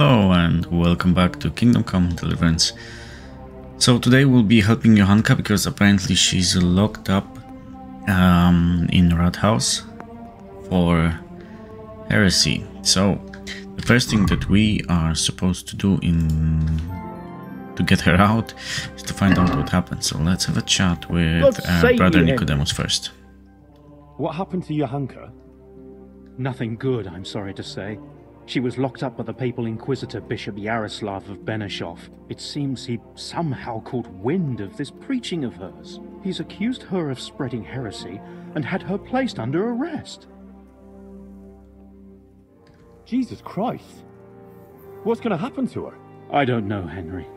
Hello and welcome back to Kingdom Come Deliverance. So today we'll be helping Johanka because apparently she's locked up um, in Rathaus for heresy. So the first thing that we are supposed to do in to get her out is to find out what happened. So let's have a chat with uh, Brother Nicodemus first. What happened to Johanka? Nothing good, I'm sorry to say. She was locked up by the papal inquisitor Bishop Yaroslav of Benashov. It seems he somehow caught wind of this preaching of hers. He's accused her of spreading heresy and had her placed under arrest. Jesus Christ. What's going to happen to her? I don't know, Henry.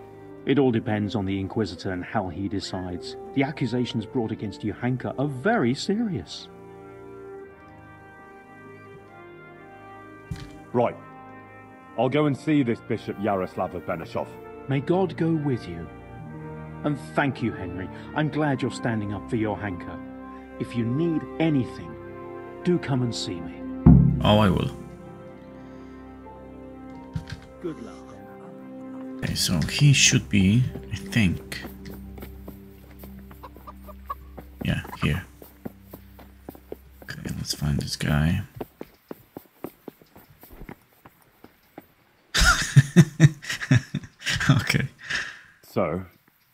It all depends on the Inquisitor and how he decides. The accusations brought against Johanka are very serious. Right. I'll go and see this Bishop Yaroslav of Benashov. May God go with you. And thank you, Henry. I'm glad you're standing up for Johanka. If you need anything, do come and see me. Oh, I will. Good luck. Okay, so he should be, I think. Yeah, here. Okay, let's find this guy. okay. So,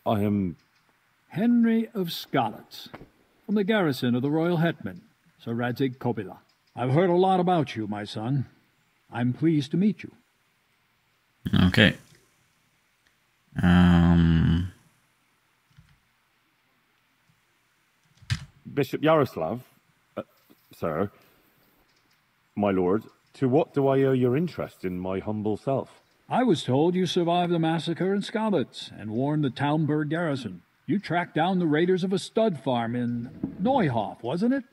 I am. Henry of Skalitz, from the garrison of the Royal Hetman, Sir Radzig Kobyla. I've heard a lot about you, my son. I'm pleased to meet you. Okay. Um. Bishop Yaroslav? Uh, sir? My lord, to what do I owe your interest in my humble self? I was told you survived the massacre in Skalitz and warned the Talmberg garrison. You tracked down the raiders of a stud farm in Neuhof, wasn't it?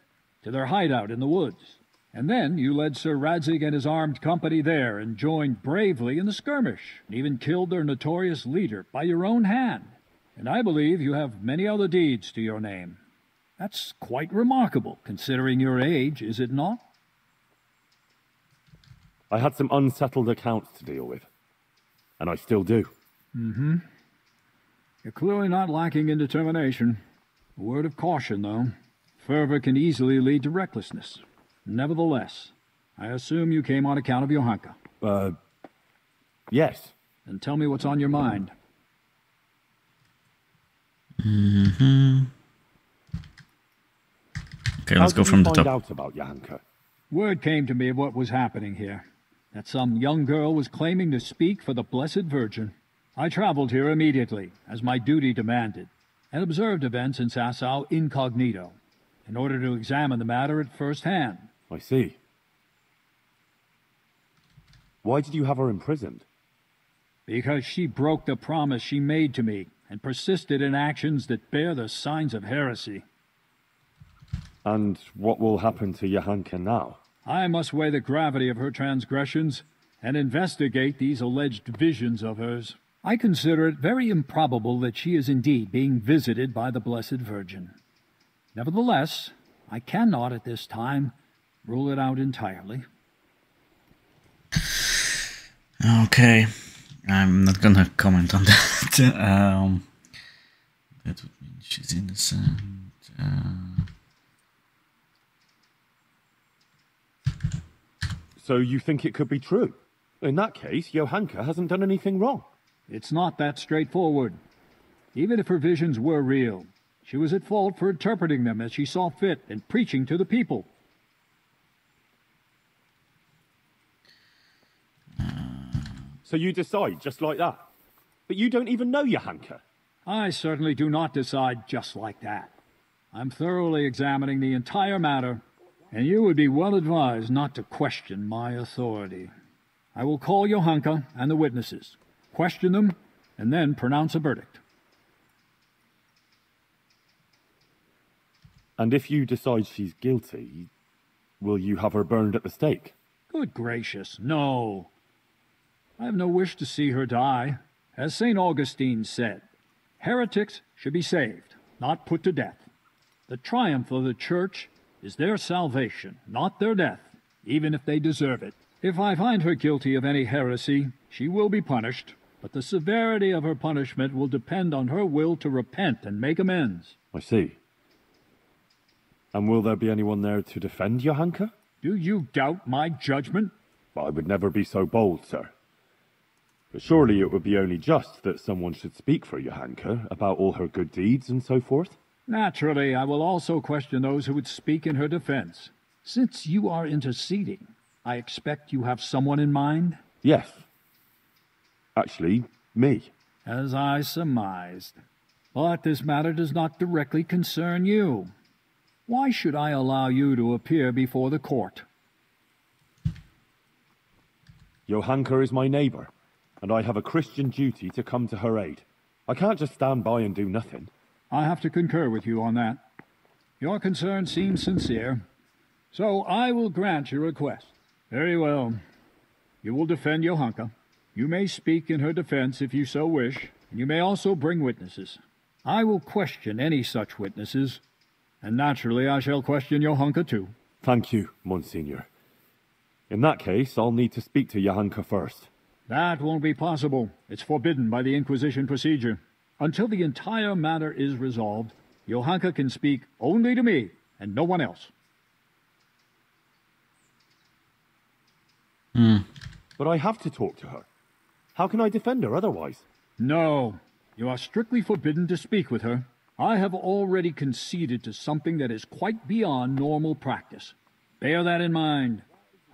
To their hideout in the woods. And then you led Sir Radzig and his armed company there and joined bravely in the skirmish, and even killed their notorious leader by your own hand. And I believe you have many other deeds to your name. That's quite remarkable, considering your age, is it not? I had some unsettled accounts to deal with. And I still do. Mm-hmm. You're clearly not lacking in determination. A word of caution, though. Fervor can easily lead to recklessness. Nevertheless, I assume you came on account of Johanka. Uh, yes. Then tell me what's on your mind. Mm-hmm. Okay, How let's did go you from the find top. out about Johanka? Word came to me of what was happening here. That some young girl was claiming to speak for the Blessed Virgin. I traveled here immediately, as my duty demanded, and observed events in Sasau incognito, in order to examine the matter at first hand. I see. Why did you have her imprisoned? Because she broke the promise she made to me and persisted in actions that bear the signs of heresy. And what will happen to Johanka now? I must weigh the gravity of her transgressions and investigate these alleged visions of hers. I consider it very improbable that she is indeed being visited by the Blessed Virgin. Nevertheless, I cannot at this time rule it out entirely. Okay, I'm not gonna comment on that. um, that would mean she's innocent. Uh, So you think it could be true? In that case, Johanka hasn't done anything wrong. It's not that straightforward. Even if her visions were real, she was at fault for interpreting them as she saw fit and preaching to the people. So you decide just like that? But you don't even know Johanka. I certainly do not decide just like that. I'm thoroughly examining the entire matter, and you would be well advised not to question my authority. I will call Johanka and the witnesses, question them, and then pronounce a verdict. And if you decide she's guilty, will you have her burned at the stake? Good gracious, no. I have no wish to see her die. As St. Augustine said, heretics should be saved, not put to death. The triumph of the Church is their salvation, not their death, even if they deserve it. If I find her guilty of any heresy, she will be punished, but the severity of her punishment will depend on her will to repent and make amends. I see. And will there be anyone there to defend Johanka? Do you doubt my judgment? I would never be so bold, sir. But surely it would be only just that someone should speak for Johanka about all her good deeds and so forth. Naturally, I will also question those who would speak in her defense. Since you are interceding, I expect you have someone in mind? Yes. Actually, me. As I surmised. But this matter does not directly concern you. Why should I allow you to appear before the court? Johanka is my neighbour, and I have a Christian duty to come to her aid. I can't just stand by and do nothing. I have to concur with you on that. Your concern seems sincere, so I will grant your request. Very well. You will defend Johanka. You may speak in her defense if you so wish, and you may also bring witnesses. I will question any such witnesses, and naturally I shall question Johanka too. Thank you, Monsignor. In that case, I'll need to speak to Johanka first. That won't be possible. It's forbidden by the Inquisition procedure. Until the entire matter is resolved, Johanka can speak only to me and no one else. Hmm. But I have to talk to her. How can I defend her otherwise? No. You are strictly forbidden to speak with her. I have already conceded to something that is quite beyond normal practice. Bear that in mind.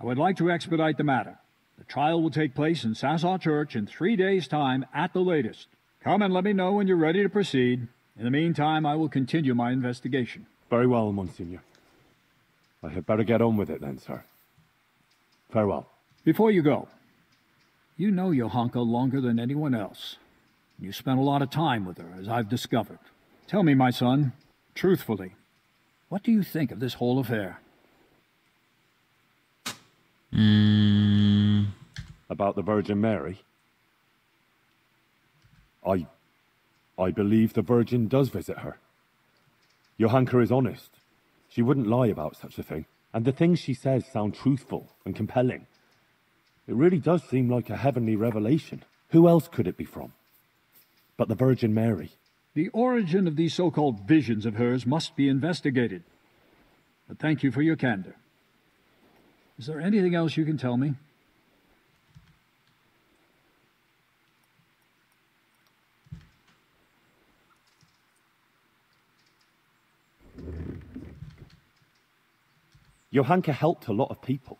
I would like to expedite the matter. The trial will take place in Sasau Church in three days' time at the latest. Come and let me know when you're ready to proceed. In the meantime, I will continue my investigation. Very well, Monsignor. I had better get on with it then, sir. Farewell. Before you go, you know Johanka longer than anyone else. You spent a lot of time with her, as I've discovered. Tell me, my son, truthfully, what do you think of this whole affair? Mm, About the Virgin Mary? I... I believe the Virgin does visit her. Johanka is honest. She wouldn't lie about such a thing. And the things she says sound truthful and compelling. It really does seem like a heavenly revelation. Who else could it be from? But the Virgin Mary. The origin of these so-called visions of hers must be investigated. But thank you for your candor. Is there anything else you can tell me? Johanka helped a lot of people.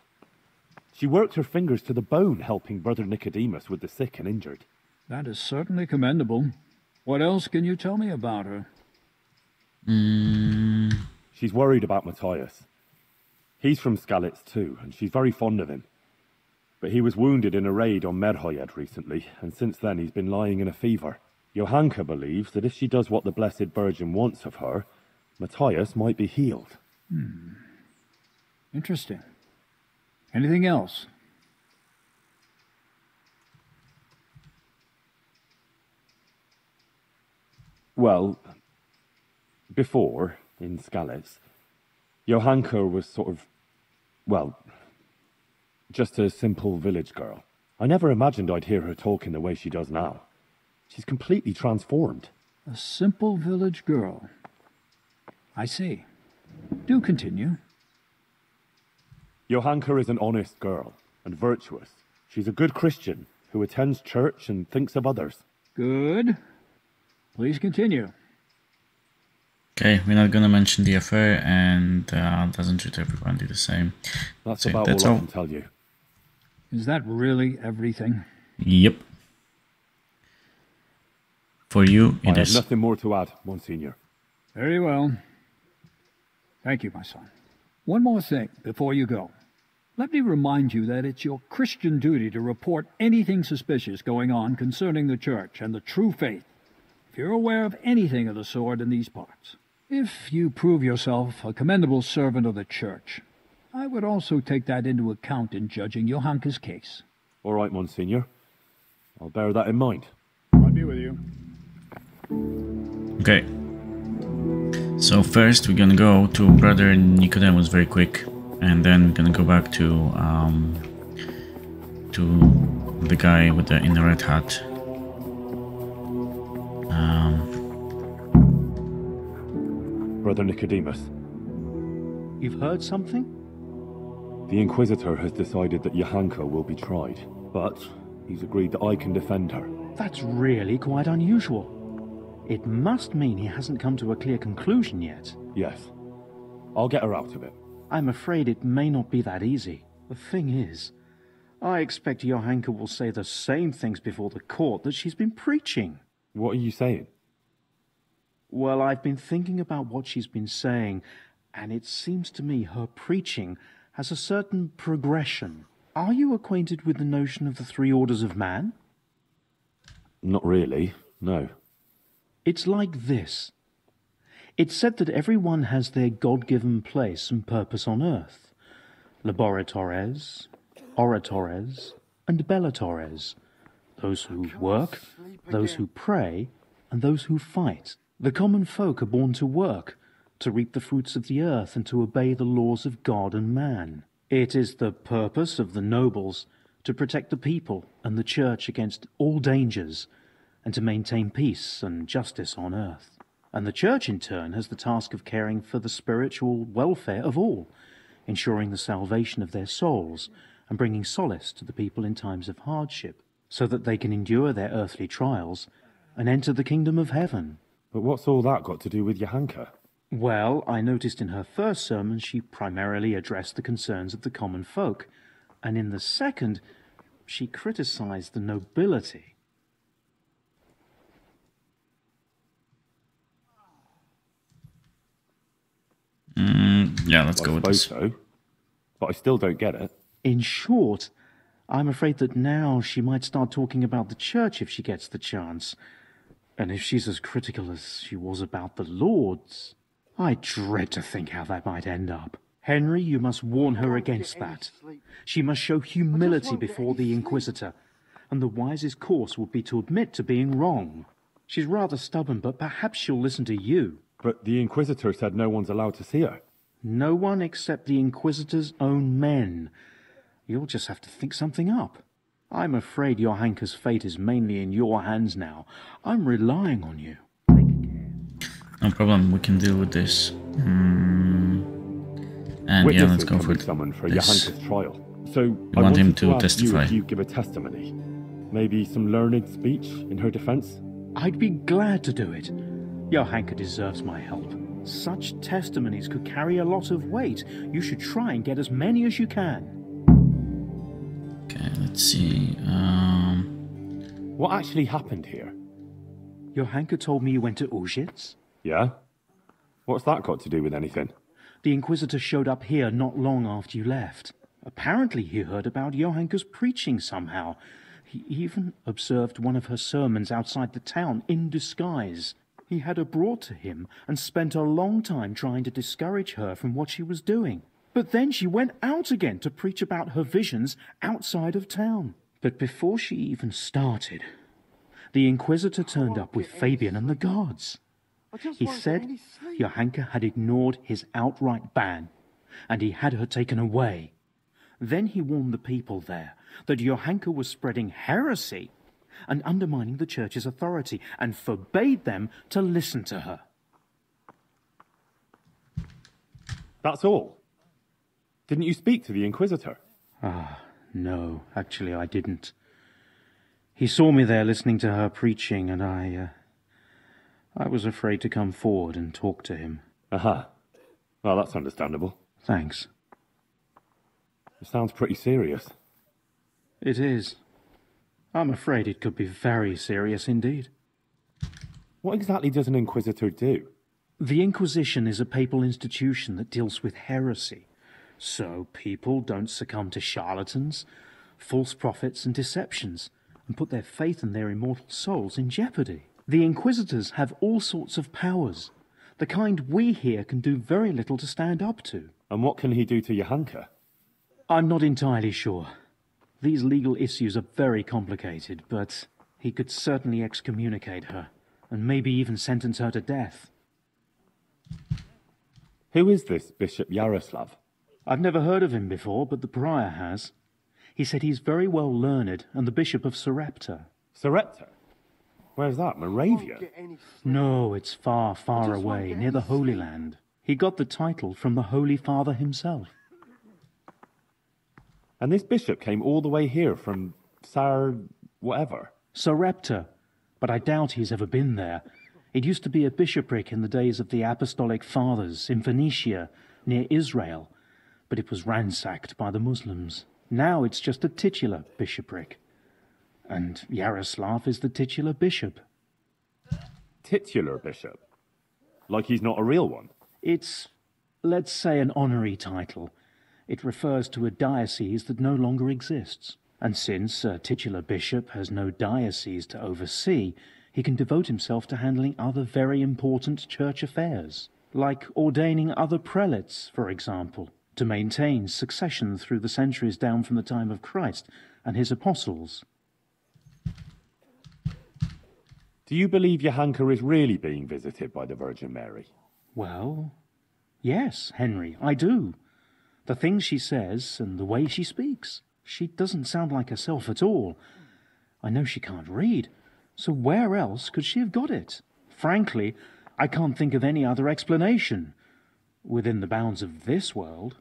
She worked her fingers to the bone helping Brother Nicodemus with the sick and injured. That is certainly commendable. What else can you tell me about her? mm, She's worried about Matthias. He's from Skalitz too, and she's very fond of him. But he was wounded in a raid on Merhojed recently, and since then he's been lying in a fever. Johanka believes that if she does what the Blessed Virgin wants of her, Matthias might be healed. Interesting. Anything else? Well, before, in Skalitz, Johanka was sort of, well, just a simple village girl. I never imagined I'd hear her talking the way she does now. She's completely transformed. A simple village girl. I see. Do continue. Johanka is an honest girl and virtuous. She's a good Christian who attends church and thinks of others. Good. Please continue. okay, we're not gonna mention the affair, and uh, doesn't treat everyone do the same. That's So about that's all I can tell you. Is that really everything? Yep. For you, I it have nothing more to add, Monsignor. Very well. Thank you, my son. One more thing before you go. Let me remind you that it's your Christian duty to report anything suspicious going on concerning the Church and the true faith. If you're aware of anything of the sort in these parts, if you prove yourself a commendable servant of the Church, I would also take that into account in judging Johanka's case. All right, Monsignor. I'll bear that in mind. I'll be with you. Okay. So first we're gonna go to Brother Nicodemus very quick, and then we're gonna go back to um, to the guy with the in the red hat. Um, Brother Nicodemus, You've heard something? the Inquisitor has decided that Johanka will be tried, but he's agreed that I can defend her. That's really quite unusual. It must mean he hasn't come to a clear conclusion yet. Yes. I'll get her out of it. I'm afraid it may not be that easy. The thing is, I expect Johanka will say the same things before the court that she's been preaching. What are you saying? Well, I've been thinking about what she's been saying, and it seems to me her preaching has a certain progression. Are you acquainted with the notion of the three orders of man? Not really, no. It's like this. It's said that everyone has their God given place and purpose on earth laboratores, oratores, and bellatores. Those who work, those who pray, and those who fight. The common folk are born to work, to reap the fruits of the earth, and to obey the laws of God and man. It is the purpose of the nobles to protect the people and the church against all dangers, and to maintain peace and justice on earth. And the church, in turn, has the task of caring for the spiritual welfare of all, ensuring the salvation of their souls, and bringing solace to the people in times of hardship, so that they can endure their earthly trials and enter the kingdom of heaven. But what's all that got to do with Johanka? Well, I noticed in her first sermon she primarily addressed the concerns of the common folk, and in the second, she criticized the nobility. Mm, yeah, let's I go with suppose this. so. But I still don't get it. In short, I'm afraid that now she might start talking about the church if she gets the chance. And if she's as critical as she was about the Lords, I dread to think how that might end up. Henry, you must warn her against that. She must show humility before the Inquisitor, and the wisest course would be to admit to being wrong. She's rather stubborn, but perhaps she'll listen to you. But the Inquisitor said no one's allowed to see her. No one except the Inquisitor's own men. You'll just have to think something up. I'm afraid your Johanka's fate is mainly in your hands now. I'm relying on you. No problem, we can deal with this. Mm, and yeah, Witnesses let's go can for be summoned for this. Johanka's trial. So I want him wanted to ask testify. You if you give a testimony, maybe some learned speech in her defense. I'd be glad to do it. Johanka deserves my help. Such testimonies could carry a lot of weight. You should try and get as many as you can. Okay, let's see. Um, What actually happened here? Johanka told me you went to Uzhitz. Yeah. What's that got to do with anything? The Inquisitor showed up here not long after you left. Apparently, he heard about Johanka's preaching somehow. He even observed one of her sermons outside the town in disguise. He had her brought to him and spent a long time trying to discourage her from what she was doing. But then she went out again to preach about her visions outside of town. But before she even started, the Inquisitor turned up with Fabian and the guards. He said Johanka had ignored his outright ban, and he had her taken away. Then he warned the people there that Johanka was spreading heresy and undermining the church's authority, and forbade them to listen to her. That's all. Didn't you speak to the Inquisitor? Ah, no, actually, I didn't. He saw me there listening to her preaching, and I, uh, I was afraid to come forward and talk to him. Aha. Well, that's understandable. Thanks. It sounds pretty serious. It is. I'm afraid it could be very serious indeed. What exactly does an Inquisitor do? The Inquisition is a papal institution that deals with heresy. So people don't succumb to charlatans, false prophets, and deceptions, and put their faith and their immortal souls in jeopardy. The Inquisitors have all sorts of powers, the kind we here can do very little to stand up to. And what can he do to Johanka? I'm not entirely sure. These legal issues are very complicated, but he could certainly excommunicate her, and maybe even sentence her to death. Who is this Bishop Yaroslav? I've never heard of him before, but the prior has. He said he's very well learned and the Bishop of Sarepta. Sarepta? Where's that? Moravia? No, it's far, far away, near the Holy Land. He got the title from the Holy Father himself. And this bishop came all the way here from Sar... whatever. Sarepta. But I doubt he's ever been there. It used to be a bishopric in the days of the Apostolic Fathers in Phoenicia, near Israel, but it was ransacked by the Muslims. Now it's just a titular bishopric. And Yaroslav is the titular bishop. Titular bishop? Like he's not a real one? It's, let's say, an honorary title. It refers to a diocese that no longer exists. And since a titular bishop has no diocese to oversee, he can devote himself to handling other very important church affairs, like ordaining other prelates, for example, to maintain succession through the centuries down from the time of Christ and his apostles. Do you believe Johanka is really being visited by the Virgin Mary? Well, yes, Henry, I do. The things she says and the way she speaks. She doesn't sound like herself at all. I know she can't read, so where else could she have got it? Frankly, I can't think of any other explanation. Within the bounds of this world.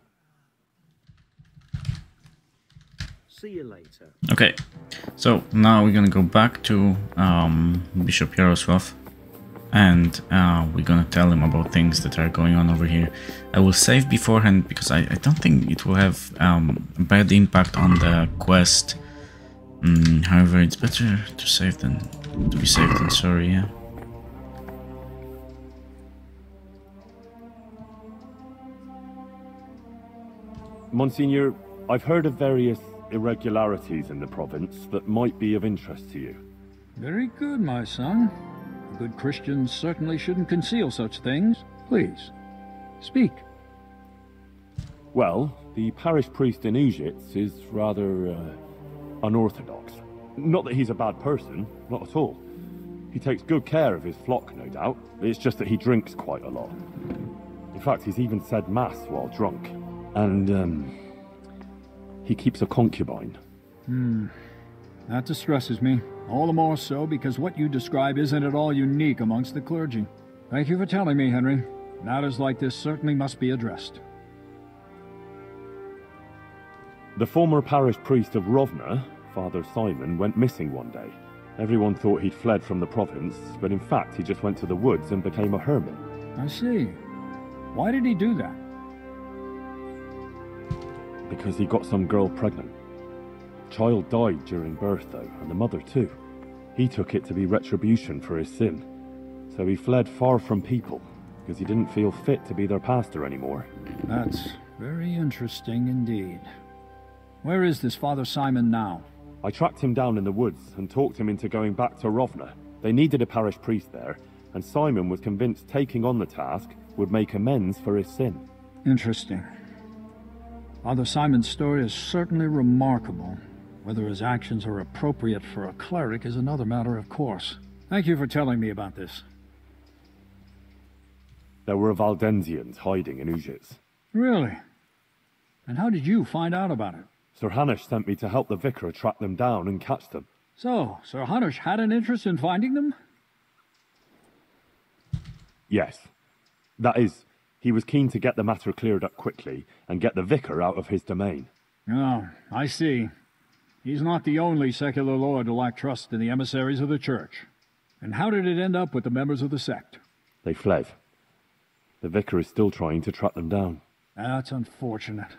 See you later. Okay, so now we're gonna go back to um, Bishop Yaroslav and uh, we're gonna tell him about things that are going on over here. I will save beforehand because I, I don't think it will have um, bad impact on the quest. Mm, however, it's better to save than to be safe than sorry, yeah. Monsignor, I've heard of various irregularities in the province that might be of interest to you. Very good, my son. Good Christians certainly shouldn't conceal such things. Please, speak. Well, the parish priest in Uzhitz is rather uh, unorthodox. Not that he's a bad person, not at all. He takes good care of his flock, no doubt. It's just that he drinks quite a lot. In fact, he's even said mass while drunk. And, um, he keeps a concubine. Hmm. That distresses me. All the more so because what you describe isn't at all unique amongst the clergy. Thank you for telling me, Henry. Matters like this certainly must be addressed. The former parish priest of Rovna, Father Simon, went missing one day. Everyone thought he'd fled from the province, but in fact he just went to the woods and became a hermit. I see. Why did he do that? Because he got some girl pregnant. Child died during birth, though, and the mother too. He took it to be retribution for his sin. So he fled far from people, because he didn't feel fit to be their pastor anymore. That's very interesting indeed. Where is this Father Simon now? I tracked him down in the woods and talked him into going back to Rovna. They needed a parish priest there, and Simon was convinced taking on the task would make amends for his sin. Interesting. Father Simon's story is certainly remarkable. Whether his actions are appropriate for a cleric is another matter, of course. Thank you for telling me about this. There were Valdensians hiding in Uzhitz. Really? And how did you find out about it? Sir Hanush sent me to help the vicar track them down and catch them. So, Sir Hanush had an interest in finding them? Yes. That is, he was keen to get the matter cleared up quickly and get the vicar out of his domain. Oh, I see. He's not the only secular lord to lack trust in the emissaries of the church. And how did it end up with the members of the sect? They fled. The vicar is still trying to track them down. That's unfortunate.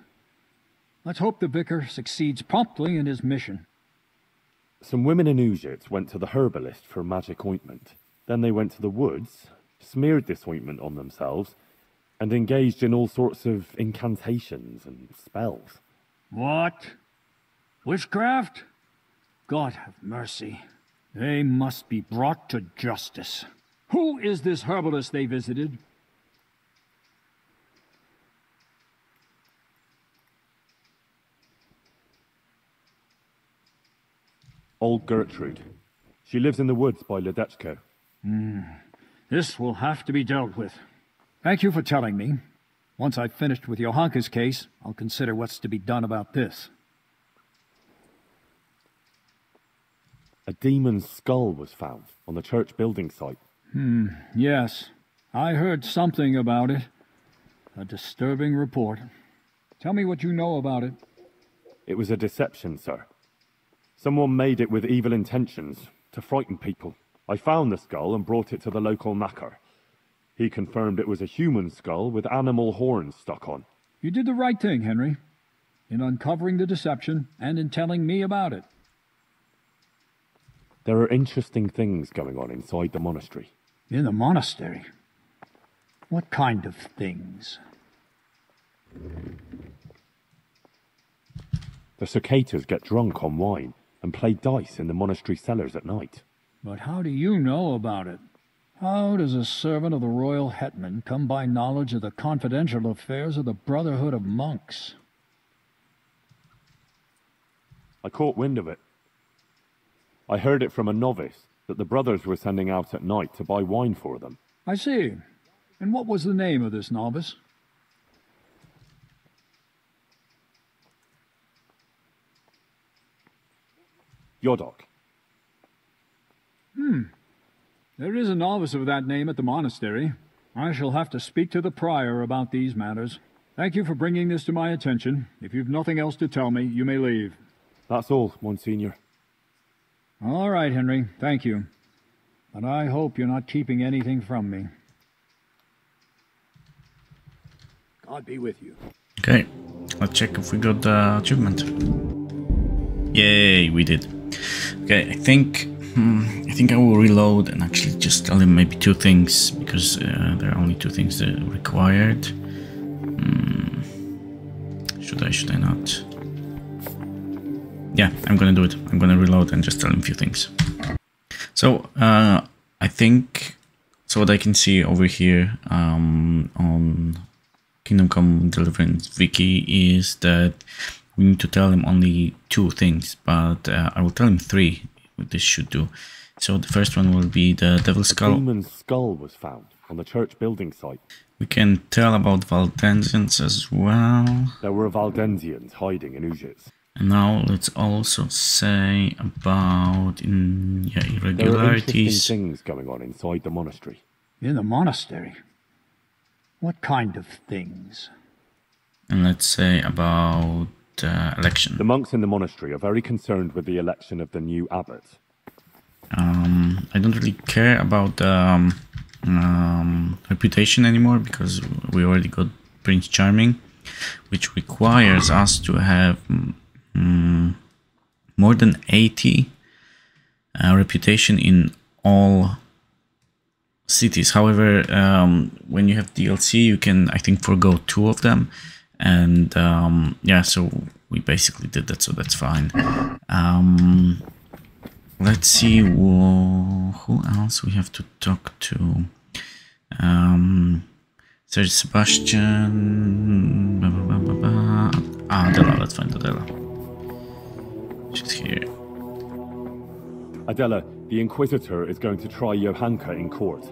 Let's hope the vicar succeeds promptly in his mission. Some women in Uzhitz went to the herbalist for magic ointment. Then they went to the woods, smeared this ointment on themselves, and engaged in all sorts of incantations and spells. What? Witchcraft? God have mercy. They must be brought to justice. Who is this herbalist they visited? Old Gertrude. She lives in the woods by Ledechko. Hmm. This will have to be dealt with. Thank you for telling me. Once I've finished with Johanka's case, I'll consider what's to be done about this. A demon's skull was found on the church building site. Hmm, Yes, I heard something about it. A disturbing report. Tell me what you know about it. It was a deception, sir. Someone made it with evil intentions to frighten people. I found the skull and brought it to the local knacker. He confirmed it was a human skull with animal horns stuck on. You did the right thing, Henry, in uncovering the deception and in telling me about it. There are interesting things going on inside the monastery. In the monastery? What kind of things? The cicadas get drunk on wine and play dice in the monastery cellars at night. But how do you know about it? How does a servant of the royal hetman come by knowledge of the confidential affairs of the Brotherhood of Monks? I caught wind of it. I heard it from a novice that the brothers were sending out at night to buy wine for them. I see. And what was the name of this novice? Yodok. Hmm. There is a novice of that name at the monastery. I shall have to speak to the prior about these matters. Thank you for bringing this to my attention. If you've nothing else to tell me, you may leave. That's all, Monsignor. All right, Henry. Thank you. But I hope you're not keeping anything from me. God be with you. Okay, let's check if we got the achievement. Yay, we did. Okay, I think hmm, I think I will reload and actually just tell him maybe two things because uh, there are only two things that are required. Hmm, should I? Should I not? Yeah, I'm gonna do it. I'm gonna reload and just tell him a few things. So uh, I think so. What I can see over here um, on Kingdom Come Deliverance Wiki is that we need to tell him only two things, but uh, I will tell him three. What this should do. So the first one will be the Devil's A Skull. demon's skull was found on the church building site. We can tell about Valdensians as well. There were Valdensians hiding in Uzhitz. And now let's also say about in yeah There are interesting irregularities. things going on inside the monastery. In the monastery? What kind of things? And let's say about uh, election. The monks in the monastery are very concerned with the election of the new abbot. Um, I don't really care about um, um, reputation anymore because we already got Prince Charming, which requires us to have mm, more than 80 uh, reputation in all cities. However, um, when you have DLC, you can, I think, forego two of them. And um, yeah, so we basically did that, so that's fine. Um, let's see who, who else we have to talk to. Um, Sir Sebastian. Blah, blah, blah, blah, blah. Ah, Adela, let's find Adela. She's here. Adela, the Inquisitor is going to try Johanka in court.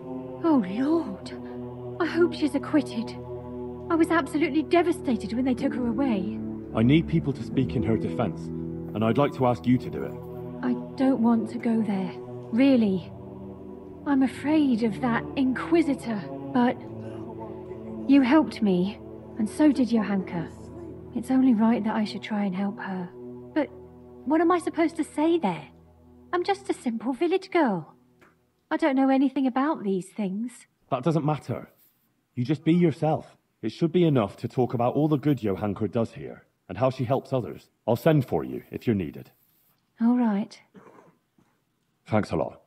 Oh, Lord. I hope she's acquitted. I was absolutely devastated when they took her away. I need people to speak in her defense, and I'd like to ask you to do it. I don't want to go there. Really. I'm afraid of that Inquisitor, but. You helped me, and so did Johanka. It's only right that I should try and help her. But what am I supposed to say there? I'm just a simple village girl. I don't know anything about these things. That doesn't matter. You just be yourself. It should be enough to talk about all the good Johanka does here, and how she helps others. I'll send for you if you're needed. All right. Thanks a lot.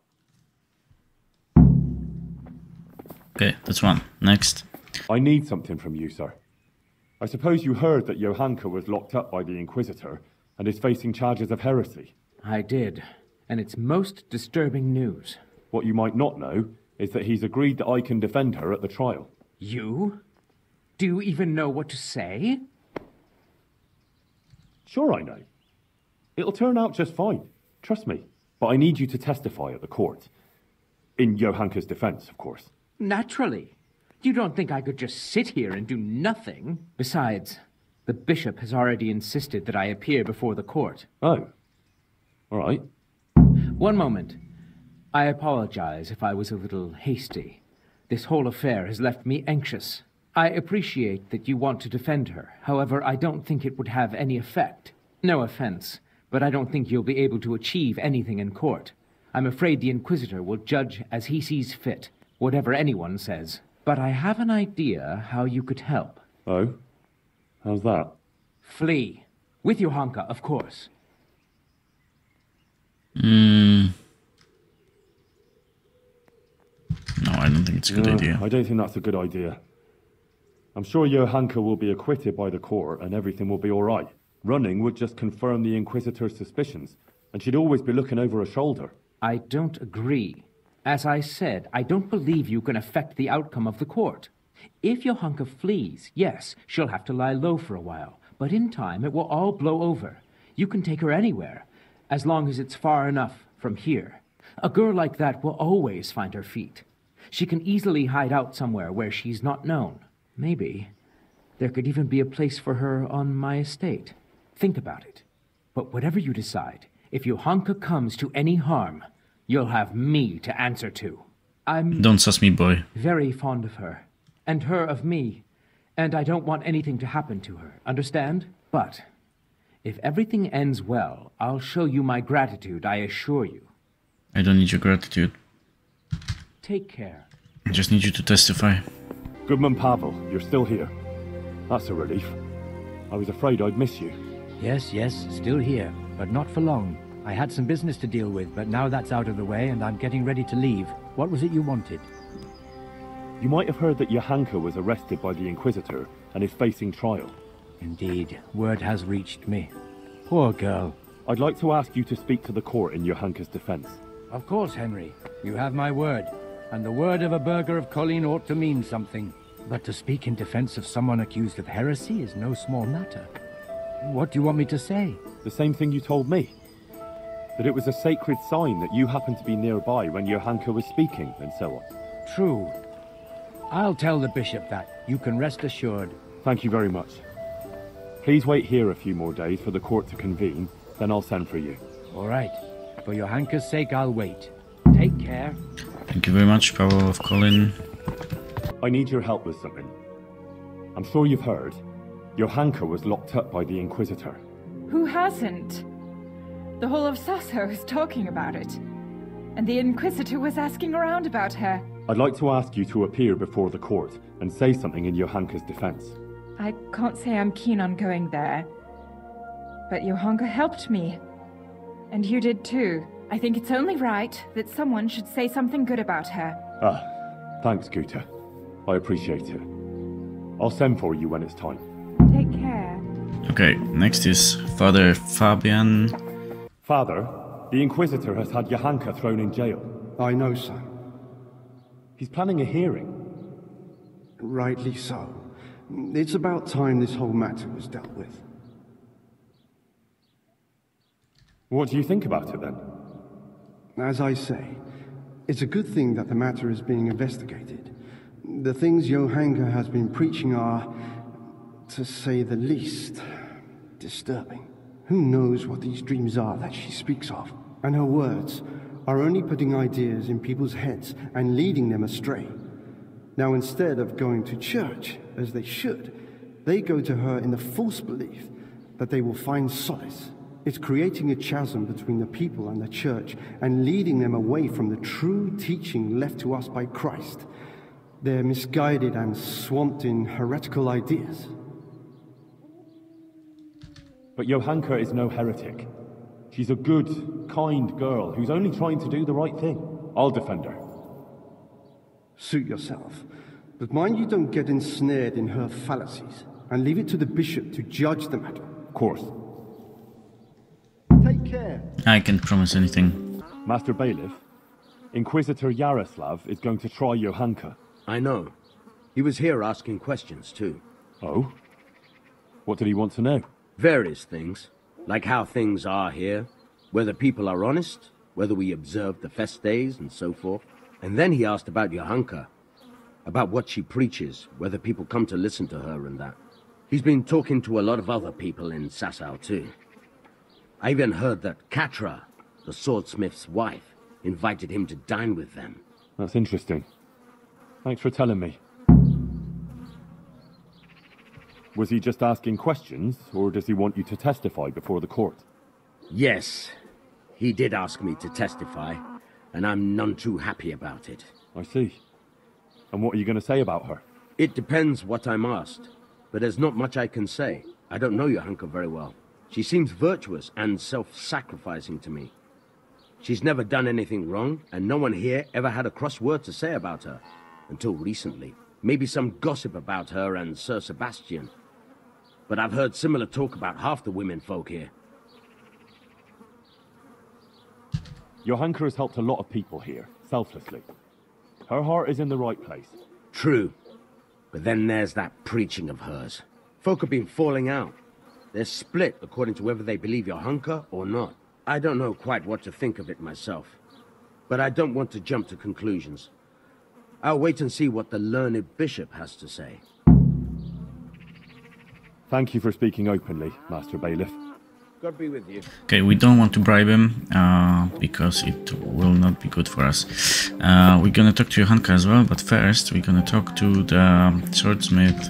Okay, that's one. Next. I need something from you, sir. I suppose you heard that Johanka was locked up by the Inquisitor and is facing charges of heresy. I did, and it's most disturbing news. What you might not know is that he's agreed that I can defend her at the trial. You? Do you even know what to say? Sure, I know. It'll turn out just fine. Trust me. But I need you to testify at the court. In Johanka's defense, of course. Naturally. You don't think I could just sit here and do nothing? Besides, the bishop has already insisted that I appear before the court. Oh. All right. One moment. I apologize if I was a little hasty. This whole affair has left me anxious. I appreciate that you want to defend her. However, I don't think it would have any effect. No offense, but I don't think you'll be able to achieve anything in court. I'm afraid the Inquisitor will judge as he sees fit, whatever anyone says. But I have an idea how you could help. Oh? How's that? Flee. With Johanka, of course. Hmm. No, I don't think it's a good No, idea. I don't think that's a good idea. I'm sure Johanka will be acquitted by the court and everything will be alright. Running would just confirm the Inquisitor's suspicions, and she'd always be looking over her shoulder. I don't agree. As I said, I don't believe you can affect the outcome of the court. If Johanka flees, yes, she'll have to lie low for a while, but in time it will all blow over. You can take her anywhere, as long as it's far enough from here. A girl like that will always find her feet. She can easily hide out somewhere where she's not known. Maybe there could even be a place for her on my estate. Think about it. But whatever you decide, if Johanka comes to any harm, you'll have me to answer to. I'm Don't suss me, boy. very fond of her, and her of me, and I don't want anything to happen to her, understand? But if everything ends well, I'll show you my gratitude, I assure you. I don't need your gratitude. Take care. I just need you to testify. Goodman Pavel, you're still here. That's a relief. I was afraid I'd miss you. Yes, yes, still here, but not for long. I had some business to deal with, but now that's out of the way and I'm getting ready to leave. What was it you wanted? You might have heard that Johanka was arrested by the Inquisitor and is facing trial. Indeed, word has reached me. Poor girl. I'd like to ask you to speak to the court in Johanka's defense. Of course, Henry. You have my word. And the word of a burgher of Kolin ought to mean something. But to speak in defense of someone accused of heresy is no small matter. What do you want me to say? The same thing you told me. That it was a sacred sign that you happened to be nearby when Johanka was speaking, and so on. True. I'll tell the bishop that. You can rest assured. Thank you very much. Please wait here a few more days for the court to convene, then I'll send for you. All right. For Johanka's sake, I'll wait. Take care. Thank you very much, Pavel of Kolin. I need your help with something. I'm sure you've heard. Johanka was locked up by the Inquisitor. Who hasn't? The whole of Sasau is talking about it. And the Inquisitor was asking around about her. I'd like to ask you to appear before the court and say something in Johanka's defense. I can't say I'm keen on going there. But Johanka helped me. And you did too. I think it's only right that someone should say something good about her. Ah, thanks, Guta. I appreciate it. I'll send for you when it's time. Take care. Okay, next is Father Fabian. Father, the Inquisitor has had Johanka thrown in jail. I know, son. He's planning a hearing. Rightly so. It's about time this whole matter was dealt with. What do you think about it then? As I say, it's a good thing that the matter is being investigated. The things Johanka has been preaching are, to say the least, disturbing. Who knows what these dreams are that she speaks of? And her words are only putting ideas in people's heads and leading them astray. Now, instead of going to church, as they should, they go to her in the false belief that they will find solace. It's creating a chasm between the people and the church and leading them away from the true teaching left to us by Christ. They're misguided and swamped in heretical ideas. But Johanka is no heretic. She's a good, kind girl who's only trying to do the right thing. I'll defend her. Suit yourself. But mind you don't get ensnared in her fallacies and leave it to the bishop to judge the matter. Of course. Take care. I can't promise anything. Master Bailiff, Inquisitor Yaroslav is going to try Johanka. I know. He was here asking questions, too. Oh? What did he want to know? Various things. Like how things are here, whether people are honest, whether we observe the fest days, and so forth. And then he asked about Johanka. About what she preaches, whether people come to listen to her and that. He's been talking to a lot of other people in Sasau, too. I even heard that Katra, the swordsmith's wife, invited him to dine with them. That's interesting. Thanks for telling me. Was he just asking questions, or does he want you to testify before the court? Yes, he did ask me to testify, and I'm none too happy about it. I see. And what are you going to say about her? It depends what I'm asked, but there's not much I can say. I don't know Johanka very well. She seems virtuous and self-sacrificing to me. She's never done anything wrong, and no one here ever had a cross word to say about her. Until recently. Maybe some gossip about her and Sir Sebastian. But I've heard similar talk about half the women folk here. Johanka has helped a lot of people here, selflessly. Her heart is in the right place. True. But then there's that preaching of hers. Folk have been falling out. They're split according to whether they believe Johanka or not. I don't know quite what to think of it myself. But I don't want to jump to conclusions. I'll wait and see what the learned bishop has to say. Thank you for speaking openly, Master Bailiff. God be with you. Okay, we don't want to bribe him uh, because it will not be good for us. Uh, we're gonna talk to Johanka as well, but first we're gonna talk to the swordsmith,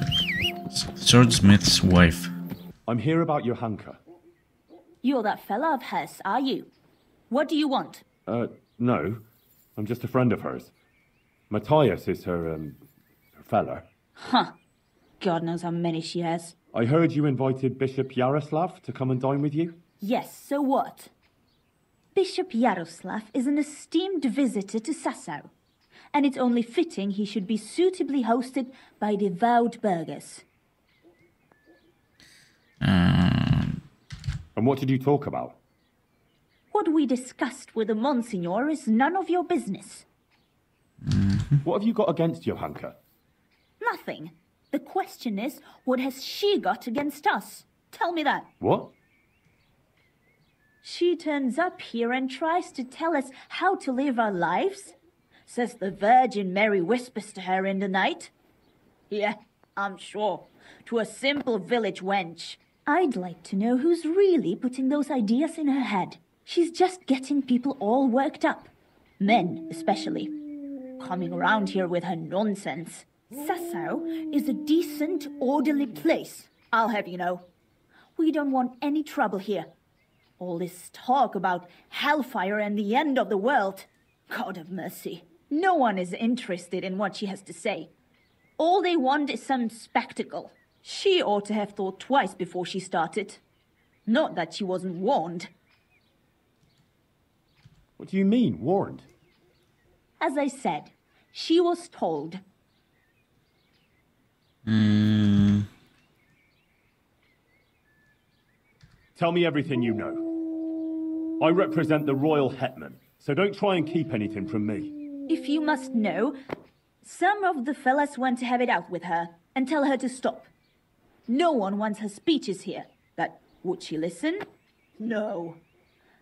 swordsmith's wife. I'm here about Johanka. You're that fella of hers, are you? What do you want? Uh, no. I'm just a friend of hers. Matthias is her, um, her fella. Huh. God knows how many she has. I heard you invited Bishop Yaroslav to come and dine with you? Yes, so what? Bishop Yaroslav is an esteemed visitor to Sasau, and it's only fitting he should be suitably hosted by devout burghers. Um, And what did you talk about? What we discussed with the Monsignor is none of your business. What have you got against Johanka? Nothing. The question is, what has she got against us? Tell me that. What? She turns up here and tries to tell us how to live our lives. Says the Virgin Mary whispers to her in the night. Yeah, I'm sure. To a simple village wench. I'd like to know who's really putting those ideas in her head. She's just getting people all worked up. Men, especially. Coming around here with her nonsense. Sasau is a decent, orderly place, I'll have you know. We don't want any trouble here. All this talk about hellfire and the end of the world. God of mercy. No one is interested in what she has to say. All they want is some spectacle. She ought to have thought twice before she started. Not that she wasn't warned. What do you mean, warned? As I said, she was told. Mm, Tell me everything you know. I represent the royal hetman, so don't try and keep anything from me. If you must know, some of the fellas want to have it out with her and tell her to stop. No one wants her speeches here, but would she listen? No.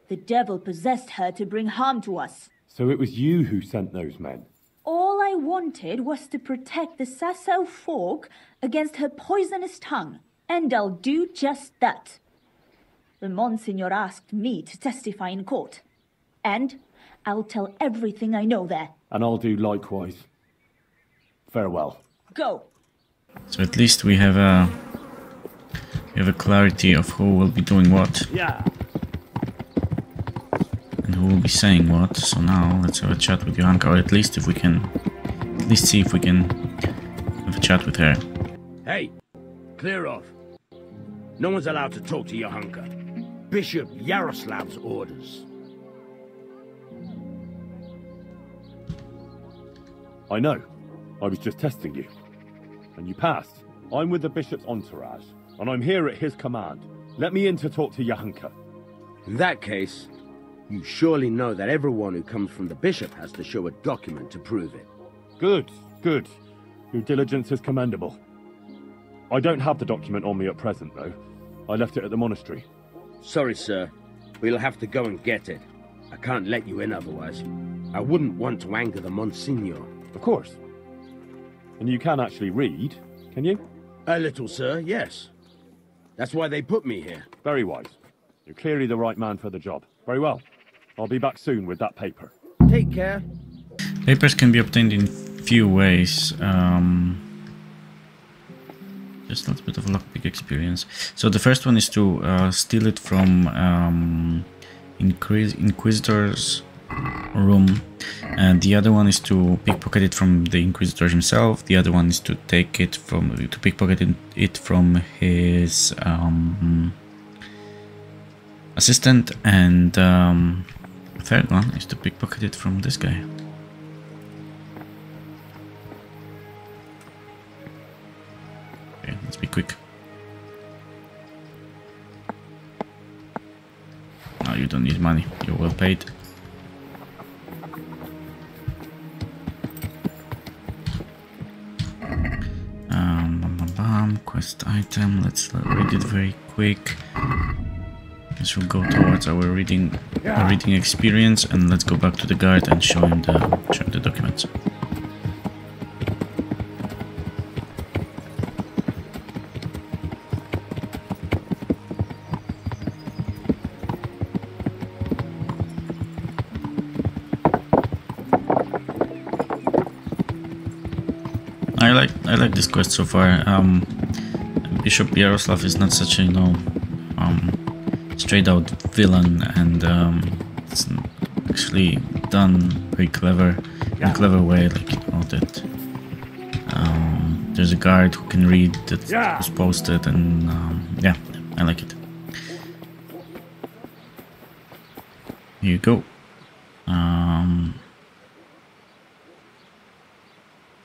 The devil possessed her to bring harm to us. So it was you who sent those men? All I wanted was to protect the Sasau folk against her poisonous tongue, and I'll do just that. The Monsignor asked me to testify in court, and I'll tell everything I know there. And I'll do likewise. Farewell. Go. so at least we have a we have a clarity of who will be doing what Yeah. and who will be saying what. So now let's have a chat with Johanka, or at least if we can, at least see if we can have a chat with her. Hey, clear off. No one's allowed to talk to Johanka. Bishop Yaroslav's orders. I know. I was just testing you. And you passed. I'm with the bishop's entourage, and I'm here at his command. Let me in to talk to Johanka. In that case, you surely know that everyone who comes from the bishop has to show a document to prove it. Good, good. Your diligence is commendable. I don't have the document on me at present, though. I left it at the monastery. Sorry, sir. We'll have to go and get it. I can't let you in otherwise. I wouldn't want to anger the Monsignor. Of course. And you can actually read, can you? A little, sir, yes. That's why they put me here. Very wise. You're clearly the right man for the job. Very well. I'll be back soon with that paper. Take care. Papers can be obtained in few ways. Um, just a little bit of lockpick experience. So the first one is to uh, steal it from um, Inquis Inquisitor's room, and the other one is to pickpocket it from the Inquisitor himself. The other one is to take it from to pickpocket it from his um, assistant, and um, third one is to pickpocket it from this guy. Let's be quick. No, you don't need money. You're well paid. Um, bam, bam, bam. Quest item. Let's read it very quick. This will go towards our reading, our reading experience, and let's go back to the guard and show him the show him the documents. Quest so far. Um, Bishop Yaroslav is not such a you know um, straight out villain, and um, it's actually done very clever in a clever way. Like you know that um, there's a guard who can read that Yeah. was posted, and um, yeah, I like it. Here you go. Um,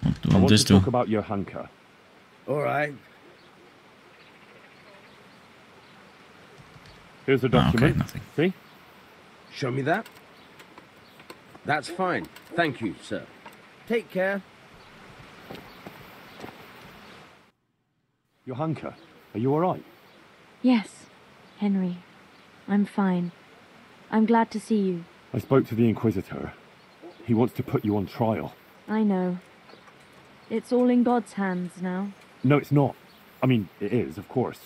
what I will want this to do? talk about your Johanka. All right. Here's a Ah, okay, document. nothing. See? Show me that. That's fine. Thank you, sir. Take care. Johanka, are you alright? Yes, Henry. I'm fine. I'm glad to see you. I spoke to the Inquisitor. He wants to put you on trial. I know. It's all in God's hands now. No, it's not. I mean, it is, of course.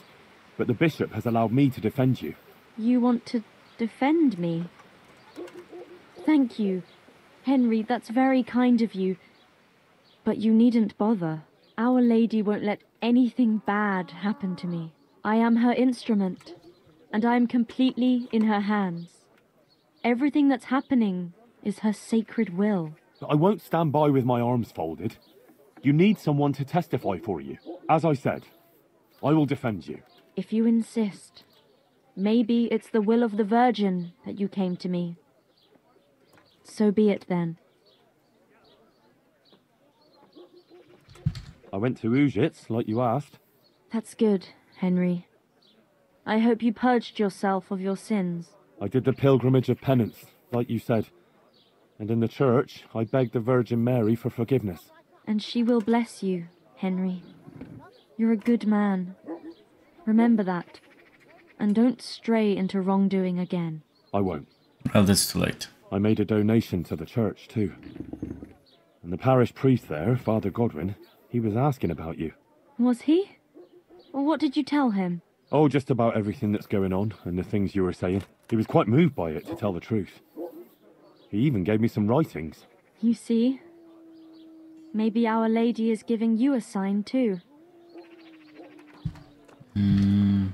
But the bishop has allowed me to defend you. You want to defend me? Thank you. Henry, that's very kind of you. But you needn't bother. Our Lady won't let anything bad happen to me. I am her instrument, and I am completely in her hands. Everything that's happening is her sacred will. I won't stand by with my arms folded. You need someone to testify for you. As I said, I will defend you. If you insist. Maybe it's the will of the Virgin that you came to me. So be it then. I went to Uzhitz, like you asked. That's good, Henry. I hope you purged yourself of your sins. I did the pilgrimage of penance, like you said. And in the church, I begged the Virgin Mary for forgiveness. And she will bless you, Henry. You're a good man. Remember that. And don't stray into wrongdoing again. I won't. Well, that's too late. I made a donation to the church, too. And the parish priest there, Father Godwin, he was asking about you. Was he? Well, what did you tell him? Oh, just about everything that's going on and the things you were saying. He was quite moved by it, to tell the truth. He even gave me some writings. You see? Maybe Our Lady is giving you a sign too. Hmm.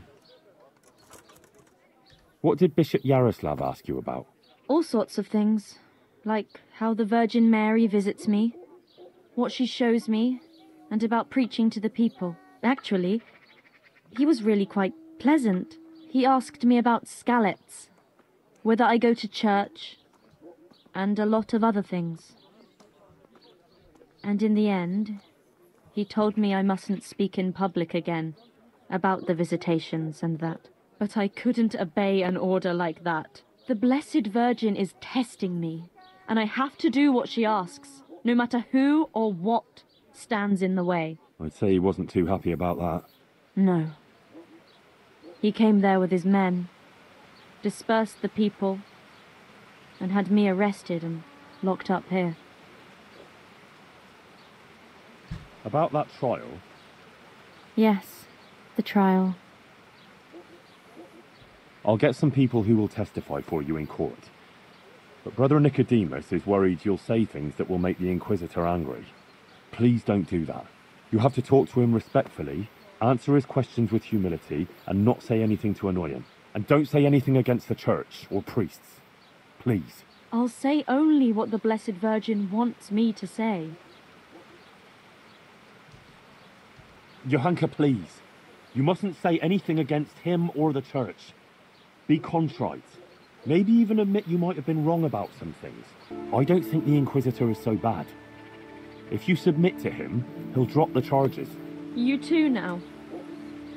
What did Bishop Yaroslav ask you about? All sorts of things. Like how the Virgin Mary visits me, what she shows me, and about preaching to the people. Actually, he was really quite pleasant. He asked me about Skalitz, whether I go to church, and a lot of other things. And in the end, he told me I mustn't speak in public again about the visitations and that. But I couldn't obey an order like that. The Blessed Virgin is testing me, and I have to do what she asks, no matter who or what stands in the way. I'd say he wasn't too happy about that. No. He came there with his men, dispersed the people, and had me arrested and locked up here. About that trial, Yes, the trial. I'll get some people who will testify for you in court. But Brother Nicodemus is worried you'll say things that will make the Inquisitor angry. Please don't do that. You have to talk to him respectfully, answer his questions with humility, and not say anything to annoy him. And don't say anything against the church or priests. Please. I'll say only what the Blessed Virgin wants me to say. Johanka, please. You mustn't say anything against him or the church. Be contrite. Maybe even admit you might have been wrong about some things. I don't think the Inquisitor is so bad. If you submit to him, he'll drop the charges. You too now.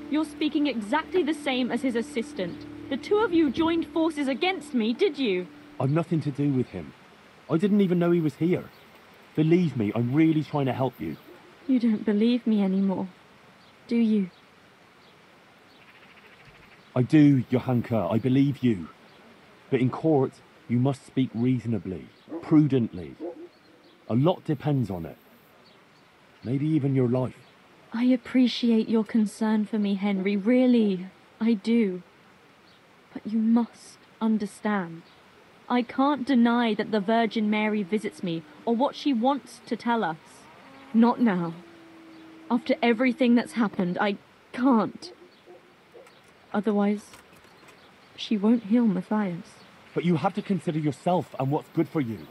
You're speaking exactly the same as his assistant. The two of you joined forces against me, did you? I've nothing to do with him. I didn't even know he was here. Believe me, I'm really trying to help you. You don't believe me anymore, do you? I do, Johanka, I believe you. But in court, you must speak reasonably, prudently. A lot depends on it. Maybe even your life. I appreciate your concern for me, Henry, really, I do. But you must understand. I can't deny that the Virgin Mary visits me, or what she wants to tell us. Not now. After everything that's happened, I can't. Otherwise, she won't heal Matthias. But you have to consider yourself and what's good for you.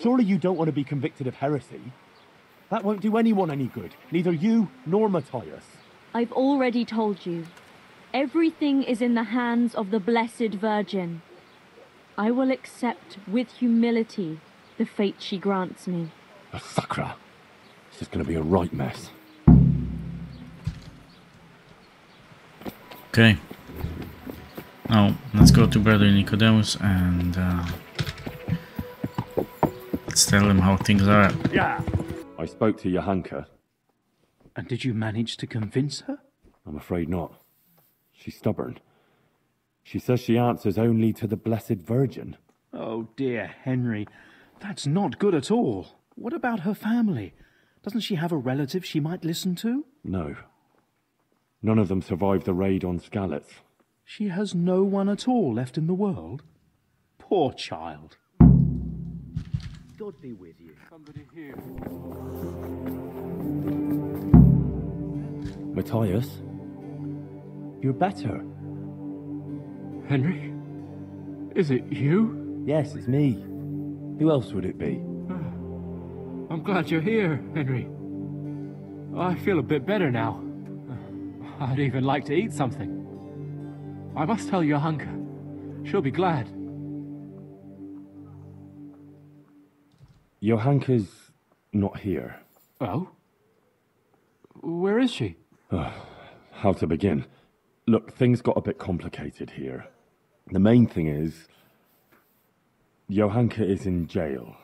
Surely you don't want to be convicted of heresy. That won't do anyone any good, neither you nor Matthias. I've already told you. Everything is in the hands of the Blessed Virgin. I will accept with humility the fate she grants me. A Sakra. This is going to be a right mess. Okay. Now, let's go to Brother Nicodemus and uh, let's tell him how things are. Yeah. I spoke to Johanka. And did you manage to convince her? I'm afraid not. She's stubborn. She says she answers only to the Blessed Virgin. Oh dear, Henry. That's not good at all. What about her family? Doesn't she have a relative she might listen to? No. None of them survived the raid on Skalitz. She has no one at all left in the world? Poor child. God be with you. Somebody here. Matthias? You're better. Henry? Is it you? Yes, it's me. Who else would it be? Ah, I'm glad you're here, Henry. I feel a bit better now. I'd even like to eat something. I must tell your Johanka. She'll be glad. Johanka's not here. Oh? Where is she? How to begin? Look, things got a bit complicated here. The main thing is. Johanka is in jail,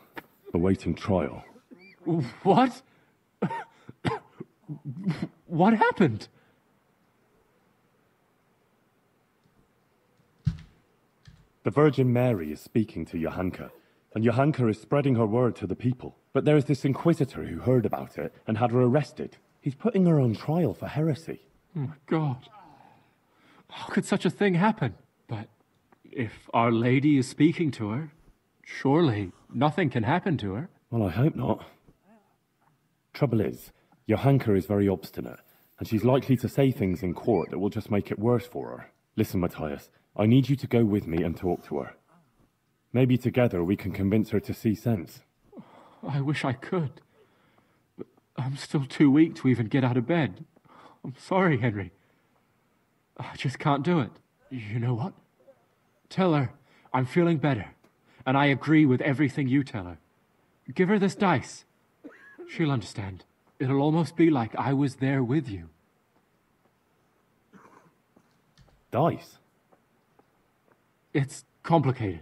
awaiting trial. What? what happened? The Virgin Mary is speaking to Johanka, and Johanka is spreading her word to the people. But there is this inquisitor who heard about it and had her arrested. He's putting her on trial for heresy. Oh my god. How could such a thing happen? But if Our Lady is speaking to her, surely nothing can happen to her. Well, I hope not. Trouble is, Johanka is very obstinate, and she's likely to say things in court that will just make it worse for her. Listen, Matthias, I need you to go with me and talk to her. Maybe together we can convince her to see sense. I wish I could. But I'm still too weak to even get out of bed. I'm sorry, Henry. I just can't do it. You know what? Tell her I'm feeling better, and I agree with everything you tell her. Give her this dice. She'll understand. It'll almost be like I was there with you. Dice? It's complicated.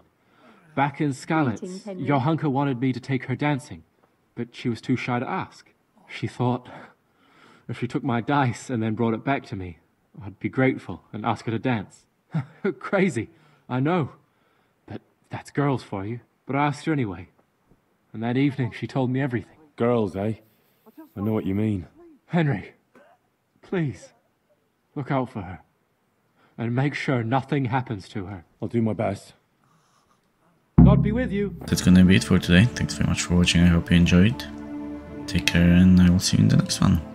Back in Skalitz, Greetings, Henry. Johanka wanted me to take her dancing, but she was too shy to ask. She thought if she took my dice and then brought it back to me, I'd be grateful and ask her to dance. Crazy, I know. But that's girls for you. But I asked her anyway. And that evening she told me everything. Girls, eh? I know what you mean. Henry, please, look out for her. And make sure nothing happens to her. I'll do my best. God be with you. That's gonna be it for today. Thanks very much for watching. I hope you enjoyed. Take care and I will see you in the next one.